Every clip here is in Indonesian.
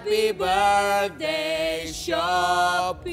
Happy birthday Shopee.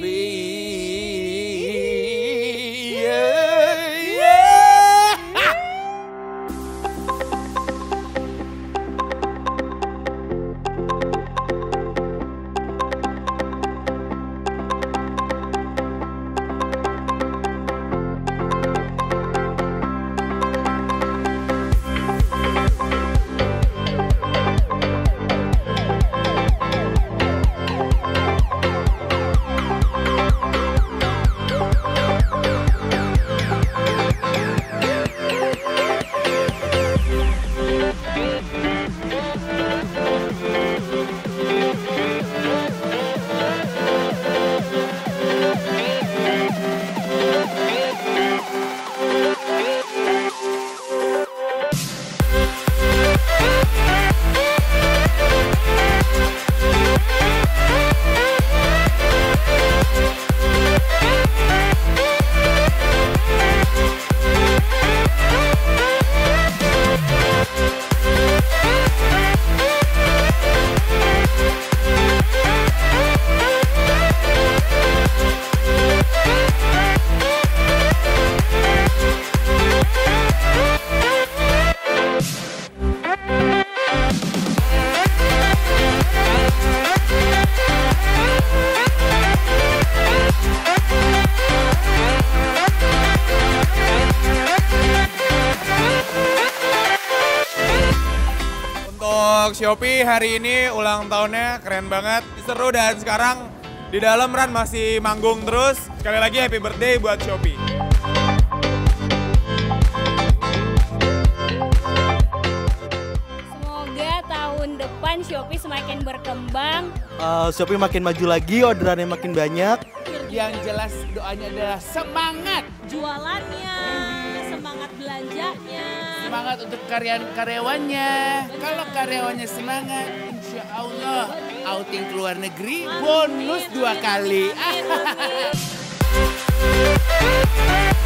Untuk Shopee hari ini ulang tahunnya keren banget, seru dan sekarang di dalam Ran masih manggung terus. Sekali lagi happy birthday buat Shopee. Semoga tahun depan Shopee semakin berkembang. Eh, Shopee makin maju lagi, orderannya makin banyak. Yang jelas doanya adalah semangat. Jualannya, semangat belanjanya. Semangat untuk karyawan-karyawannya. Kalau karyawannya semangat, insya Allah outing ke luar negeri bonus dua kali.